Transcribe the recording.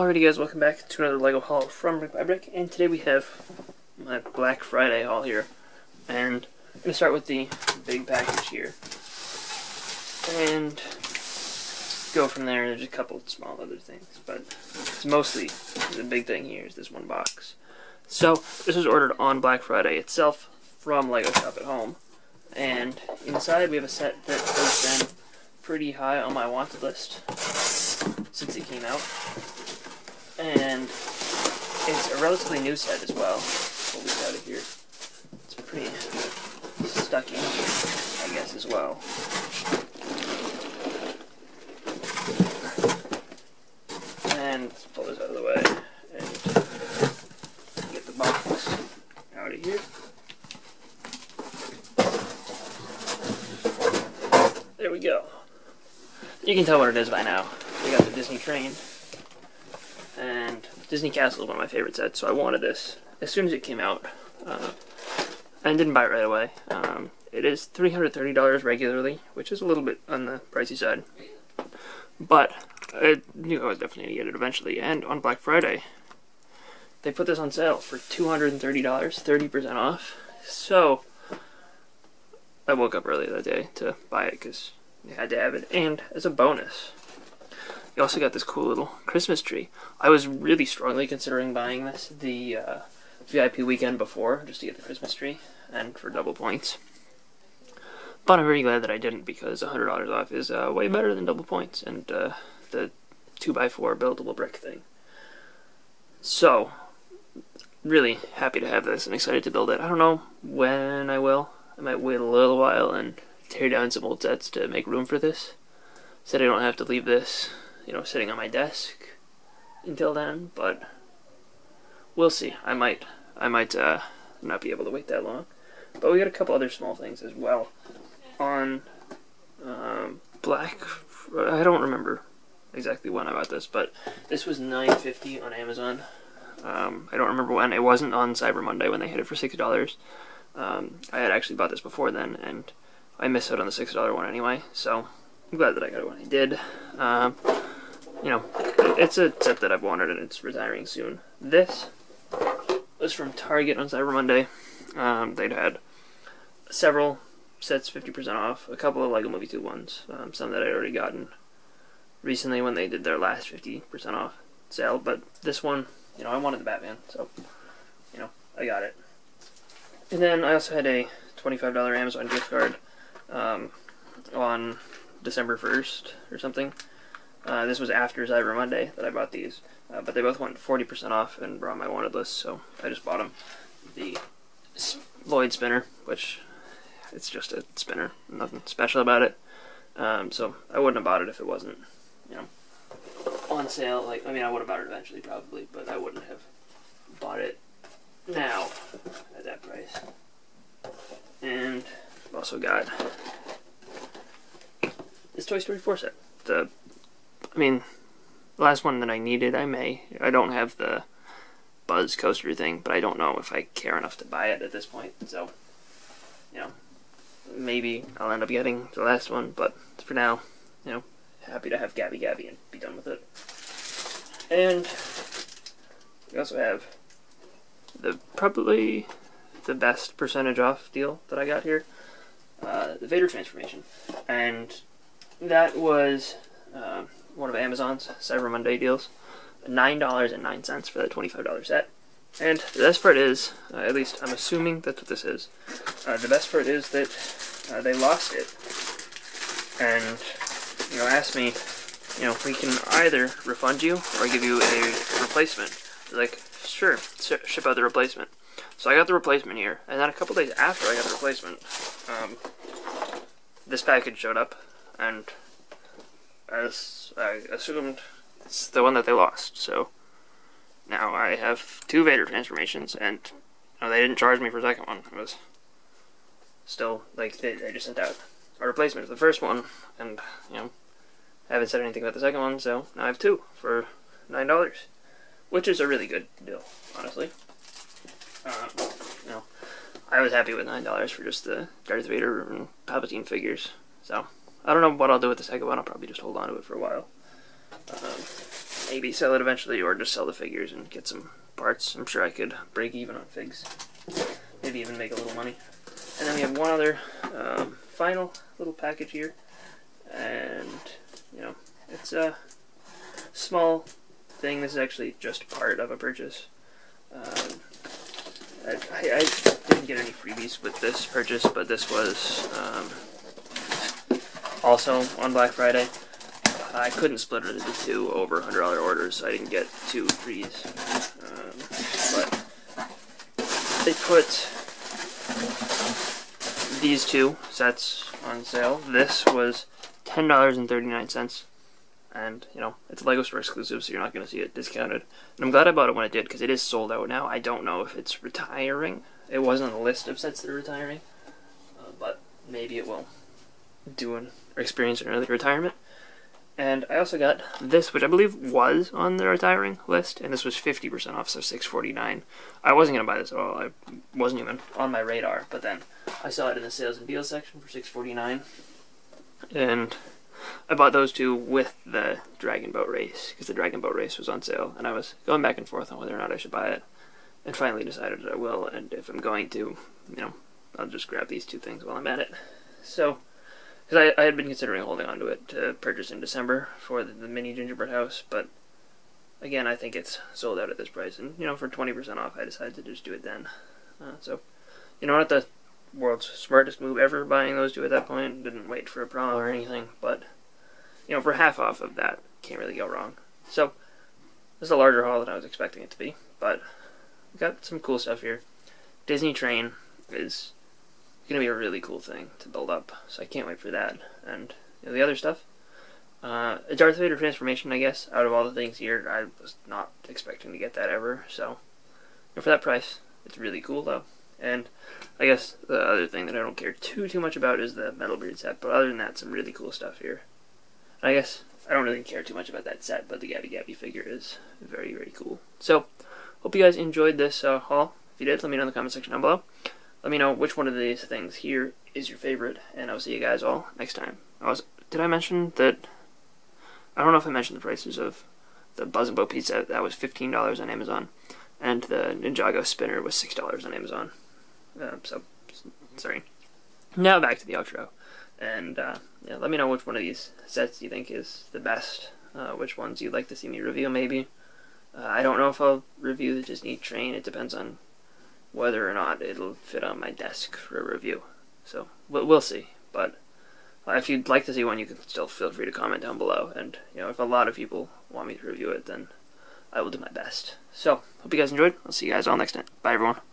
Alrighty guys, welcome back to another LEGO haul from Brick by Brick, and today we have my Black Friday haul here. And I'm going to start with the big package here. And go from there, there's a couple small other things, but it's mostly the big thing here is this one box. So, this was ordered on Black Friday itself from LEGO Shop at Home. And inside we have a set that has been pretty high on my wanted list since it came out and it's a relatively new set as well. Pull this out of here. It's pretty stuck in here, I guess, as well. And let's pull this out of the way and get the box out of here. There we go. You can tell what it is by now. We got the Disney train. And Disney Castle is one of my favorite sets, so I wanted this as soon as it came out. Uh, and didn't buy it right away. Um, it is $330 regularly, which is a little bit on the pricey side. But I knew I was definitely going to get it eventually. And on Black Friday, they put this on sale for $230, 30% off. So I woke up early that day to buy it because they had to have it. And as a bonus, you also got this cool little Christmas tree. I was really strongly considering buying this the uh, VIP weekend before, just to get the Christmas tree, and for double points. But I'm very glad that I didn't, because $100 off is uh, way better than double points, and uh, the 2x4 buildable brick thing. So, really happy to have this and excited to build it. I don't know when I will. I might wait a little while and tear down some old sets to make room for this. So I don't have to leave this you know, sitting on my desk until then, but we'll see. I might, I might uh, not be able to wait that long. But we got a couple other small things as well. On um, Black, I don't remember exactly when I bought this, but this was nine fifty on Amazon. Um, I don't remember when. It wasn't on Cyber Monday when they hit it for six dollars. Um, I had actually bought this before then, and I missed out on the six dollar one anyway. So I'm glad that I got it when I did. Um, you know, it's a set that I've wanted and it's retiring soon. This was from Target on Cyber Monday. Um, they'd had several sets 50% off, a couple of LEGO Movie 2 ones, um, some that I'd already gotten recently when they did their last 50% off sale, but this one, you know, I wanted the Batman, so, you know, I got it. And then I also had a $25 Amazon gift card um, on December 1st or something. Uh, this was after Cyber Monday that I bought these, uh, but they both went 40% off and were on my wanted list, so I just bought them. The Lloyd spinner, which it's just a spinner, nothing special about it. Um, so I wouldn't have bought it if it wasn't, you know, on sale. Like, I mean, I would have bought it eventually, probably, but I wouldn't have bought it now at that price. And I've also got this Toy Story 4 set. The I mean, the last one that I needed, I may. I don't have the Buzz coaster thing, but I don't know if I care enough to buy it at this point. So, you know, maybe I'll end up getting the last one, but for now, you know, happy to have Gabby Gabby and be done with it. And we also have the probably the best percentage off deal that I got here, uh, the Vader transformation, and that was. Uh, one of Amazon's Cyber Monday deals. $9.09 for that $25 set. And the best part is, uh, at least I'm assuming that's what this is, uh, the best part is that uh, they lost it. And, you know, asked me, you know, we can either refund you or give you a replacement. Like, sure, ship out the replacement. So I got the replacement here, and then a couple days after I got the replacement, um, this package showed up, and as I assumed it's the one that they lost. So now I have two Vader transformations, and you know, they didn't charge me for the second one. It was still like they, they just sent out a replacement for the first one, and you know I haven't said anything about the second one. So now I have two for nine dollars, which is a really good deal, honestly. Uh, you know, I was happy with nine dollars for just the Darth Vader and Palpatine figures. So. I don't know what I'll do with the second one. I'll probably just hold on to it for a while. Um, maybe sell it eventually or just sell the figures and get some parts. I'm sure I could break even on figs. Maybe even make a little money. And then we have one other um, final little package here. And, you know, it's a small thing. This is actually just part of a purchase. Um, I, I, didn't get any freebies with this purchase, but this was um, also on Black Friday. I couldn't split it into two over $100 orders, so I didn't get two. Um, but they put these two sets on sale. This was $10.39 and you know it's a Lego Store exclusive, so you're not going to see it discounted. And I'm glad I bought it when I did because it is sold out now. I don't know if it's retiring. It wasn't on the list of sets that are retiring, uh, but maybe it will do an or experience an early retirement. And I also got this, which I believe was on the retiring list, and this was 50% off, so 649. I wasn't gonna buy this at all. I wasn't even on my radar, but then I saw it in the sales and deals section for 649, and I bought those two with the Dragon Boat Race because the Dragon Boat Race was on sale, and I was going back and forth on whether or not I should buy it, and finally decided I will. And if I'm going to, you know, I'll just grab these two things while I'm at it. So, because I, I had been considering holding on to it to purchase in December for the, the mini gingerbread house, but again, I think it's sold out at this price, and you know, for 20% off, I decided to just do it then. Uh, so, you know, not the world's smartest move ever buying those two at that point. Didn't wait for a promo or anything, but you know, for half off of that, can't really go wrong. So, this is a larger haul than I was expecting it to be, but we got some cool stuff here. Disney Train is going to be a really cool thing to build up, so I can't wait for that. And you know, the other stuff, uh, a Darth Vader transformation, I guess. Out of all the things here, I was not expecting to get that ever. So, know, for that price, it's really cool though. And I guess the other thing that I don't care too too much about is the Metal Beard set. But other than that, some really cool stuff here. I guess I don't really care too much about that set, but the Gabby Gabby figure is very, very cool. So, hope you guys enjoyed this uh, haul. If you did, let me know in the comment section down below. Let me know which one of these things here is your favorite, and I'll see you guys all next time. I was, did I mention that? I don't know if I mentioned the prices of the Buzz and Bo Peep's. That was $15 on Amazon, and the Ninjago spinner was $6 on Amazon. Uh, so, sorry. Now back to the outro. And uh, yeah, let me know which one of these sets you think is the best. Uh, which ones you'd like to see me review, maybe. Uh, I don't know if I'll review the Disney train. It depends on whether or not it'll fit on my desk for a review. So we'll, see. But uh, if you'd like to see one, you can still feel free to comment down below. And you know, if a lot of people want me to review it, then I will do my best. So hope you guys enjoyed. I'll see you guys all next time. Bye, everyone.